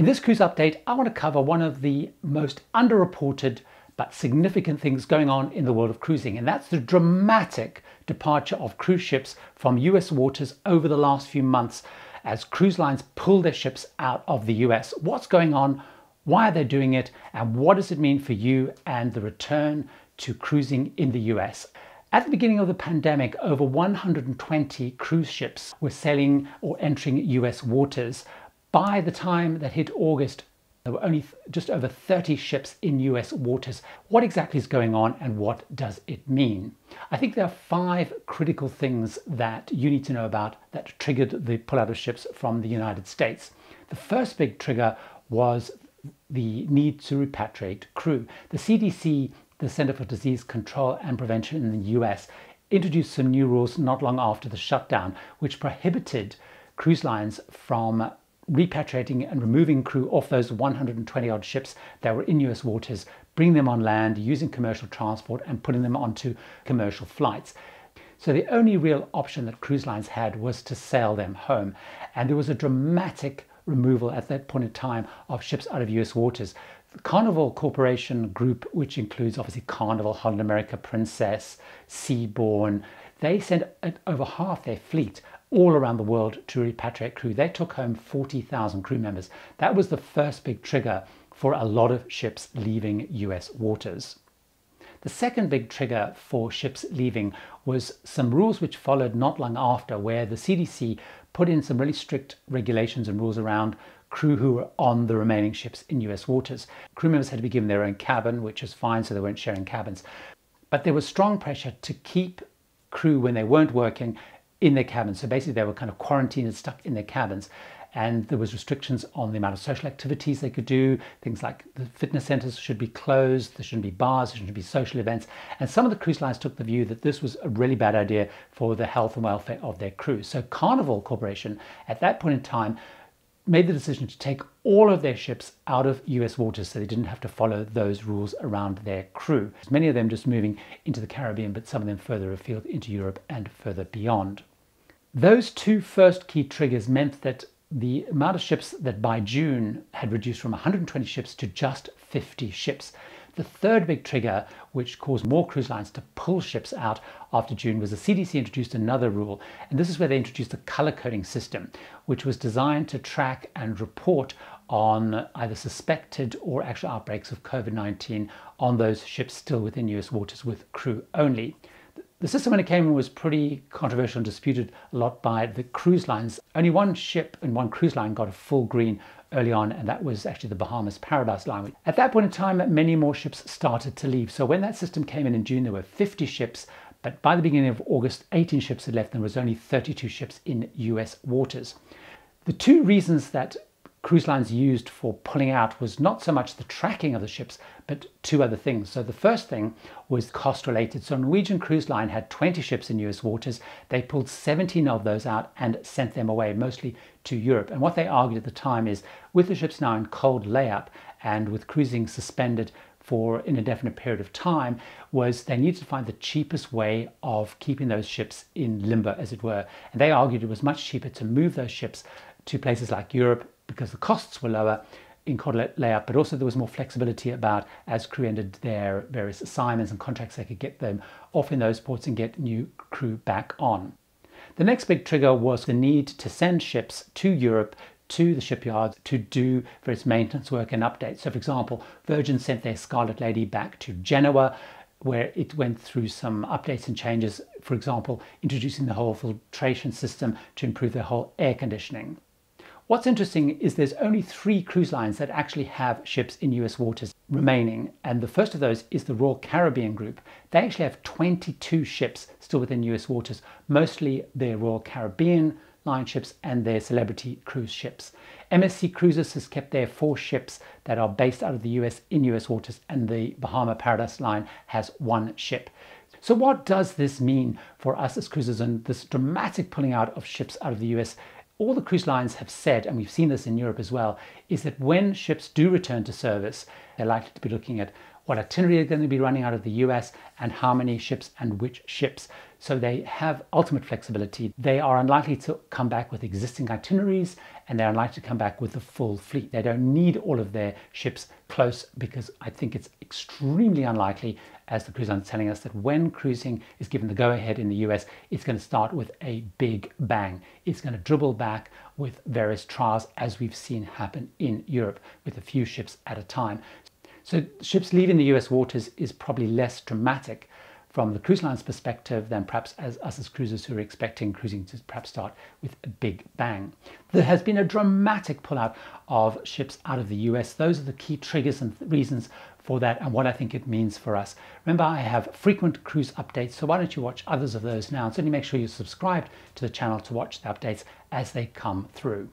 In this cruise update, I want to cover one of the most underreported but significant things going on in the world of cruising, and that's the dramatic departure of cruise ships from US waters over the last few months as cruise lines pull their ships out of the US. What's going on? Why are they doing it? And what does it mean for you and the return to cruising in the US? At the beginning of the pandemic, over 120 cruise ships were sailing or entering US waters. By the time that hit August, there were only just over 30 ships in US waters. What exactly is going on and what does it mean? I think there are five critical things that you need to know about that triggered the pullout of ships from the United States. The first big trigger was the need to repatriate crew. The CDC the Center for Disease Control and Prevention in the US introduced some new rules not long after the shutdown, which prohibited cruise lines from repatriating and removing crew off those 120 odd ships that were in US waters, bringing them on land using commercial transport and putting them onto commercial flights. So the only real option that cruise lines had was to sail them home. And there was a dramatic removal at that point in time of ships out of US waters. The Carnival Corporation group, which includes obviously Carnival, Holland America, Princess, Seabourn, they sent uh, over half their fleet all around the world to repatriate crew. They took home 40,000 crew members. That was the first big trigger for a lot of ships leaving US waters. The second big trigger for ships leaving was some rules which followed not long after, where the CDC put in some really strict regulations and rules around crew who were on the remaining ships in US waters. Crew members had to be given their own cabin, which was fine, so they weren't sharing cabins. But there was strong pressure to keep crew when they weren't working in their cabins. So basically, they were kind of quarantined and stuck in their cabins. And there was restrictions on the amount of social activities they could do. Things like the fitness centers should be closed. There shouldn't be bars. There shouldn't be social events. And some of the cruise lines took the view that this was a really bad idea for the health and welfare of their crew. So Carnival Corporation, at that point in time, made the decision to take all of their ships out of US waters so they didn't have to follow those rules around their crew. Many of them just moving into the Caribbean, but some of them further afield into Europe and further beyond. Those two first key triggers meant that the amount of ships that by June had reduced from 120 ships to just 50 ships. The third big trigger, which caused more cruise lines to pull ships out after June, was the CDC introduced another rule. And this is where they introduced a color coding system, which was designed to track and report on either suspected or actual outbreaks of COVID 19 on those ships still within US waters with crew only. The system when it came in was pretty controversial and disputed a lot by the cruise lines. Only one ship and one cruise line got a full green early on, and that was actually the Bahamas Paradise line. At that point in time, many more ships started to leave. So when that system came in in June, there were 50 ships, but by the beginning of August, 18 ships had left, and there was only 32 ships in US waters. The two reasons that cruise lines used for pulling out was not so much the tracking of the ships, but two other things. So the first thing was cost related. So Norwegian Cruise Line had 20 ships in US waters. They pulled 17 of those out and sent them away, mostly to Europe. And what they argued at the time is with the ships now in cold layup and with cruising suspended for an indefinite period of time was they needed to find the cheapest way of keeping those ships in limbo, as it were. And they argued it was much cheaper to move those ships to places like Europe because the costs were lower in cold layup, but also there was more flexibility about as crew ended their various assignments and contracts, they could get them off in those ports and get new crew back on. The next big trigger was the need to send ships to Europe to the shipyards to do various maintenance work and updates. So, for example, Virgin sent their Scarlet Lady back to Genoa, where it went through some updates and changes, for example, introducing the whole filtration system to improve their whole air conditioning. What's interesting is there's only three cruise lines that actually have ships in US waters remaining, and the first of those is the Royal Caribbean Group. They actually have 22 ships still within US waters, mostly their Royal Caribbean line ships and their celebrity cruise ships. MSC Cruises has kept their four ships that are based out of the US in US waters, and the Bahama Paradise line has one ship. So, what does this mean for us as cruisers and this dramatic pulling out of ships out of the US? All the cruise lines have said, and we've seen this in Europe as well, is that when ships do return to service, they're likely to be looking at what itinerary are going to be running out of the US, and how many ships and which ships. So they have ultimate flexibility. They are unlikely to come back with existing itineraries and they're unlikely to come back with the full fleet. They don't need all of their ships close because I think it's extremely unlikely, as the cruise line is telling us, that when cruising is given the go ahead in the US, it's going to start with a big bang. It's going to dribble back with various trials, as we've seen happen in Europe with a few ships at a time. So ships leaving the US waters is probably less dramatic from the cruise line's perspective than perhaps as us as cruisers who are expecting cruising to perhaps start with a big bang. There has been a dramatic pullout of ships out of the US. Those are the key triggers and reasons for that and what I think it means for us. Remember, I have frequent cruise updates, so why don't you watch others of those now? And certainly make sure you're subscribed to the channel to watch the updates as they come through.